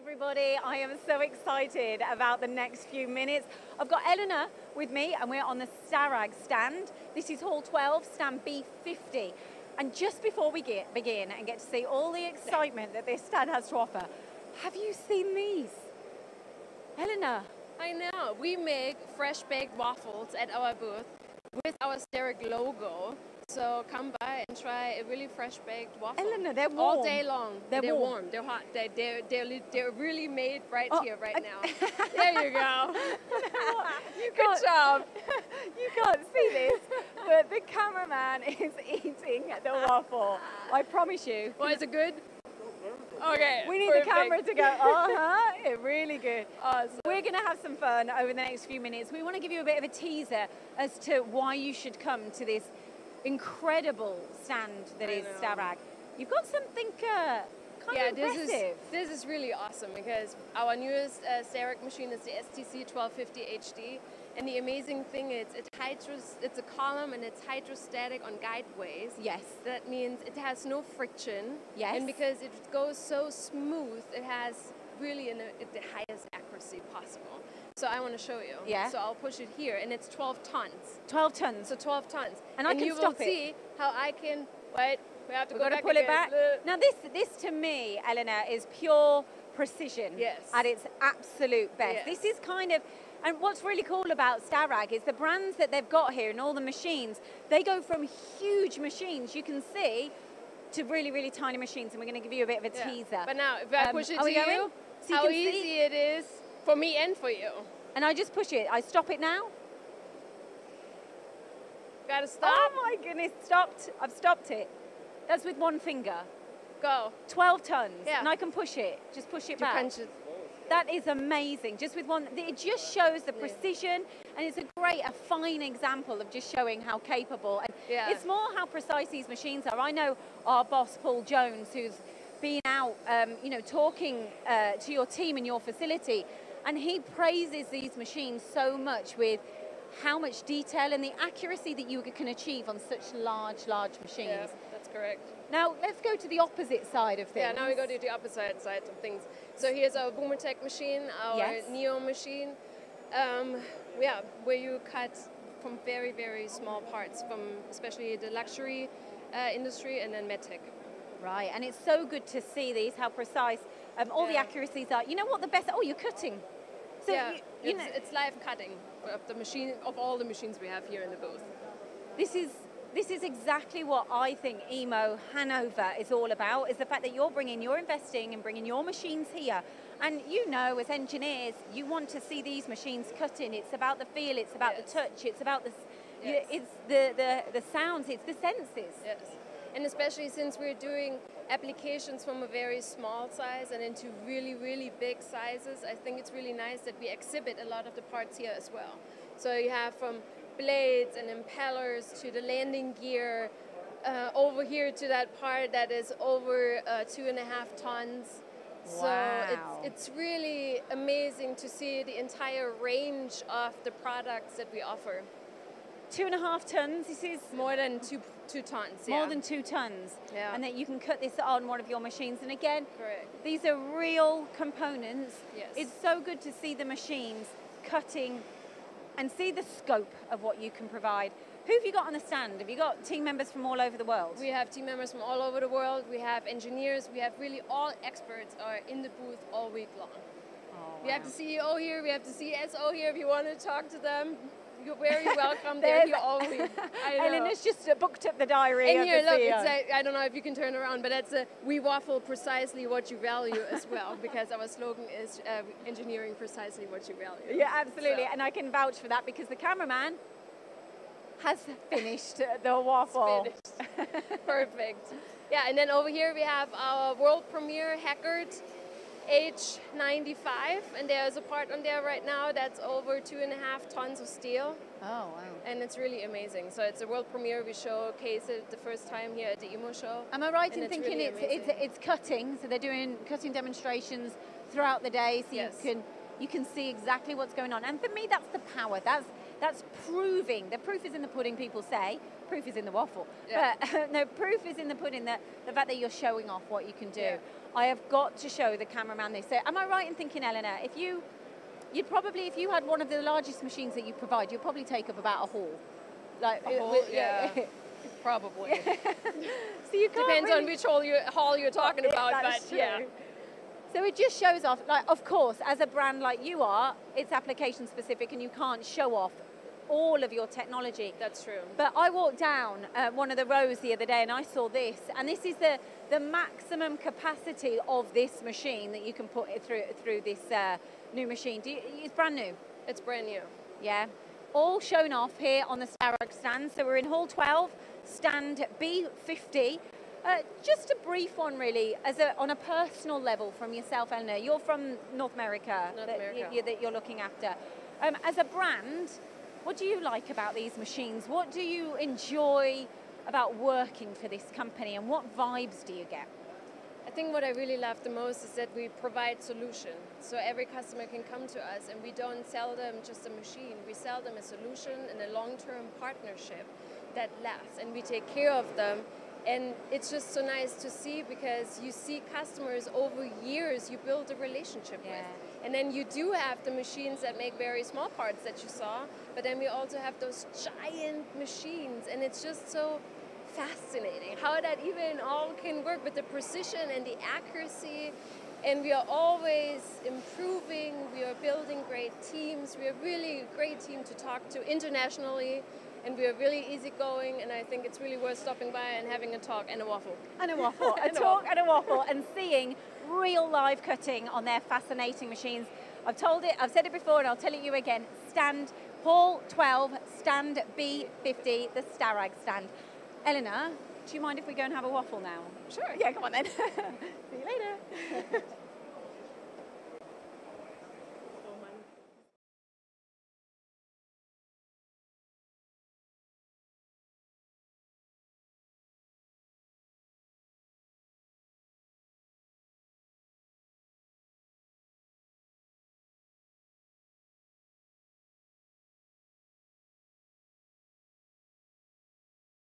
everybody. I am so excited about the next few minutes. I've got Eleanor with me, and we're on the Starrag stand. This is Hall 12, stand B50. And just before we get, begin and get to see all the excitement that this stand has to offer, have you seen these? Eleanor. I know. We make fresh baked waffles at our booth with our Starrag logo. So come by and try a really fresh baked waffle. Eleanor, they're warm. All day long. They're, they're warm. warm. They're hot. They're, they're, they're, they're really made right Oh, here, right I- now. there you go. You Good can't- job. you can't see this, but the cameraman is eating the waffle. I promise you. Well, is it good? Okay. We need perfect. the camera to go, uh-huh, yeah, really good. Awesome. We're going to have some fun over the next few minutes. We want to give you a bit of a teaser as to why you should come to this incredible stand that is know. Starrag. You've got something uh, kind yeah, of this is this is really awesome because our newest uh, machine is the STC 1250 HD, and the amazing thing is it hydros, it's a column and it's hydrostatic on guideways. Yes. That means it has no friction. Yes. And because it goes so smooth, it has really an, the possible. So I want to show you. Yeah. So I'll push it here, and it's 12 tons. 12 tons. So 12 tons. And I can you stop will it. see how I can. Wait, we have to We've go got to pull it back. Look. Now this, this to me, Eleanor, is pure precision Yes. at its absolute best. Yes. This is kind of, and what's really cool about Starrag is the brands that they've got here and all the machines, they go from huge machines, you can see, to really, really tiny machines. And we're going to give you a bit of a Yeah. teaser. But now, if I Um, push it are to we going? you, So you how easy see? it is for me and for you. And I just push it. I stop it now. Gotta stop. Oh my goodness, stopped. I've stopped it. That's with one finger. Go. 12 tons. Yeah. And I can push it. Just push it back. That is amazing. Just with one, it just shows the Yeah. precision, and it's a great, a fine example of just showing how capable. And Yeah. it's more how precise these machines are. I know our boss Paul Jones, who's been out, um, you know, talking uh, to your team in your facility, and he praises these machines so much with how much detail and the accuracy that you can achieve on such large, large machines. Yeah, that's correct. Now let's go to the opposite side of things. Yeah, now we go to the opposite side of things. So here's our Bumotec machine, our Yes. Neo machine. Um, yeah, where you cut from very, very small parts, from especially the luxury uh, industry and then medtech. Right, and it's so good to see these, how precise um, all the accuracies are. You know what the best? Oh, you're cutting. So yeah, you, you it's, know, it's live cutting of the machine of all the machines we have here in the booth. this is this is exactly what I think EMO Hannover is all about. Is the fact that you're bringing, you're investing and bringing your machines here. And you know, as engineers, you want to see these machines cutting. It's about the feel. It's about Yes. the touch. It's about the. s- you- It's the, the the sounds. It's the senses. Yes, and especially since we're doing applications from a very small size and into really, really big sizes, I think it's really nice that we exhibit a lot of the parts here as well. So you have from blades and impellers to the landing gear, uh, over here to that part that is over uh, two and a half tons. So Wow. it's, it's really amazing to see the entire range of the products that we offer. Two and a half tons. This is More than two, two tons. more yeah. than two tons. Yeah. And that you can cut this on one of your machines. And again, Correct. these are real components. Yes. It's so good to see the machines cutting and see the scope of what you can provide. Who have you got on the stand? Have you got team members from all over the world? We have team members from all over the world. We have engineers. We have really all experts are in the booth all week long. Oh, We have the CEO here. We have the CSO here. If you want to talk to them, you're very welcome. They're here There's- all week. I know. Eleanor's just uh, booked up the diary. and here, look, it's a, I don't know if you can turn around, but that's a we waffle precisely what you value as well, because our slogan is uh, engineering precisely what you value. yeah, absolutely. So- And I can vouch for that because the cameraman has finished the waffle. Finished. Perfect. Yeah, and then over here we have our world premiere Heckert H95, and there's a part on there right now that's over two and a half tons of steel, Oh, wow. and it's really amazing. So it's a world premiere. We showcase it the first time here at the EMO show. Am I right in it's thinking really it's, it's it's cutting? So they're doing cutting demonstrations throughout the day, so Yes. you can you can see exactly what's going on. And for me, that's the power. That's That's proving, the proof is in the pudding, people say. Proof is in the waffle. Yeah. But no, proof is in the pudding, that the fact that you're showing off what you can do. Yeah. I have got to show the cameraman this. So am I right in thinking, Eleanor, if you, you'd probably, if you had one of the largest machines that you provide, you'd probably take up about a hall. Like, A hall, with- yeah. Probably. so you can't Depends really, on which hall, you, hall you're talking about, but yeah. So it just shows off, like, of course, as a brand like you are, it's application specific and you can't show off all of your technology. That's true. But I walked down uh, one of the rows the other day and I saw this, and this is the, the maximum capacity of this machine that you can put it through through this uh, new machine. Do you, it's brand new, It's brand new. yeah. All shown off here on the Starrag stand. So we're in Hall 12, stand B50. Uh, just a brief one, really, as a, on a personal level from yourself, Eleanor. You're from North America, North that, America. You, that you're looking after. Um, as a brand, what do you like about these machines? What do you enjoy about working for this company, and what vibes do you get? I think what I really love the most is that we provide solution. So every customer can come to us and we don't sell them just a machine. We sell them a solution and a long-term partnership that lasts and we take care of them. And it's just so nice to see because you see customers over years you build a relationship Yeah. with. And then you do have the machines that make very small parts that you saw, but then we also have those giant machines and it's just so fascinating how that even all can work with the precision and the accuracy. And we are always improving, we are building great teams, we are really a great team to talk to internationally, and we are really easygoing, and I think it's really worth stopping by and having a talk and a waffle. and a waffle, a And a talk and a waffle, and seeing real live cutting on their fascinating machines. I've told it, I've said it before, and I'll tell it you again. Stand Hall 12, stand B50, the Starrag stand. Eleanor, do you mind if we go and have a waffle now? Sure. Yeah, come on then. See you later.